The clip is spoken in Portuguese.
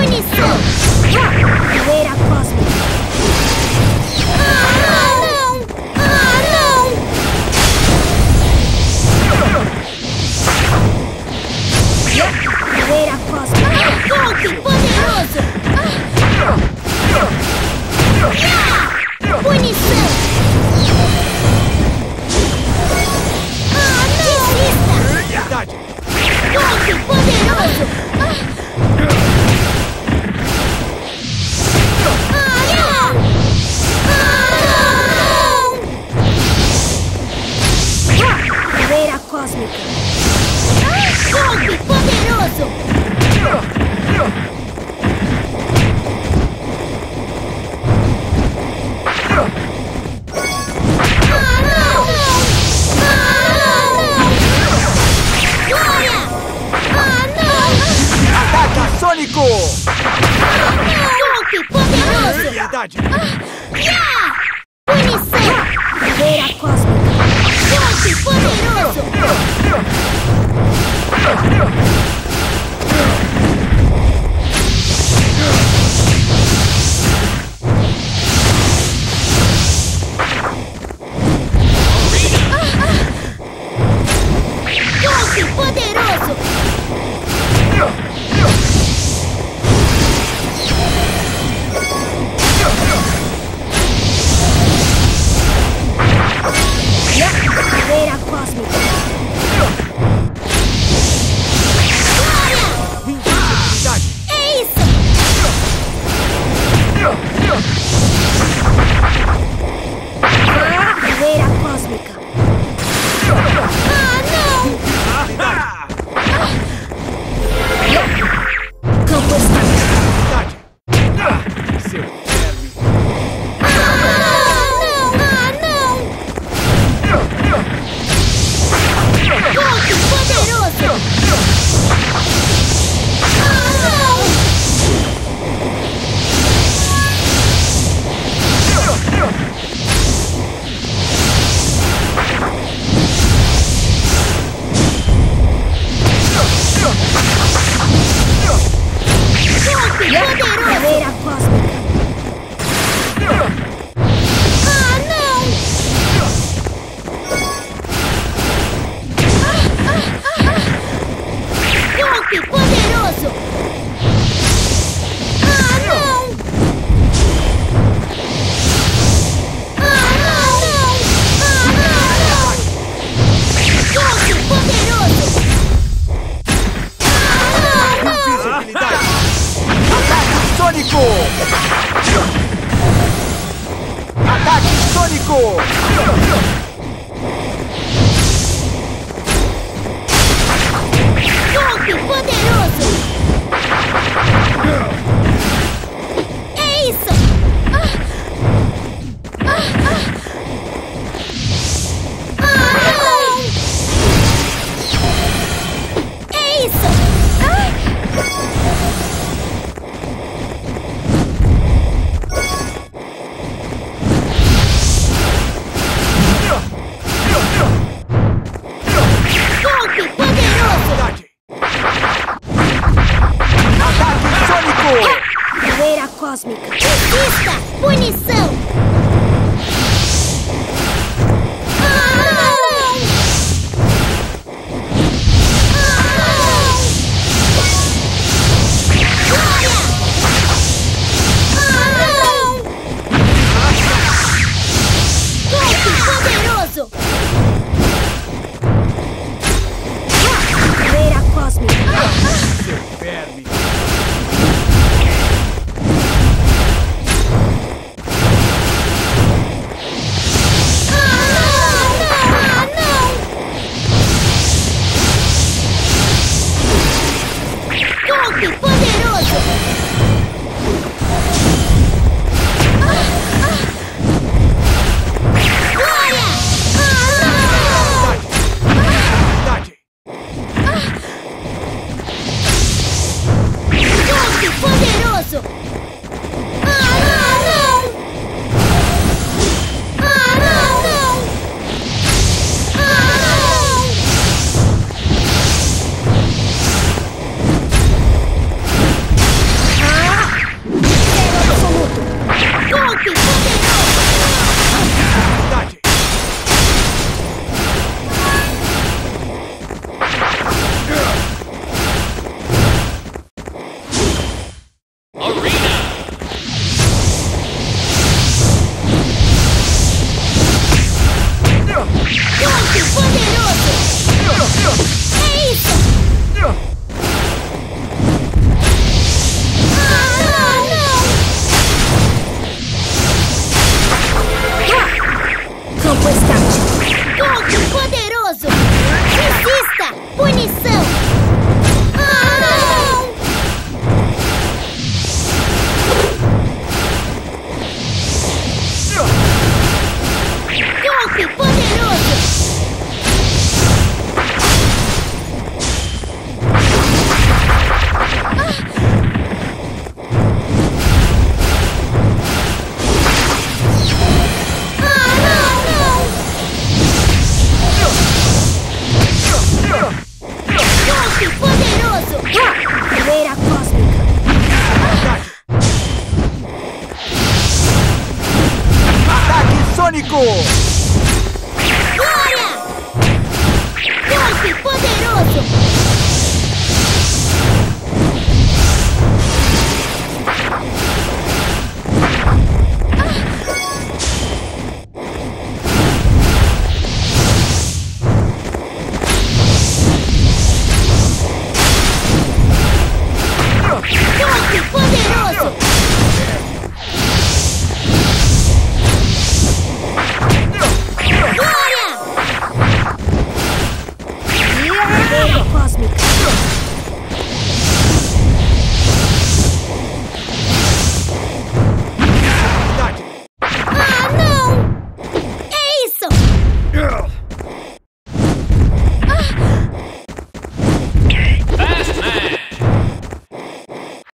one is cósmica. Fogo poderoso! Sônico! Golpe poderoso! Habilidade! Ah. Poderoso! eso? score!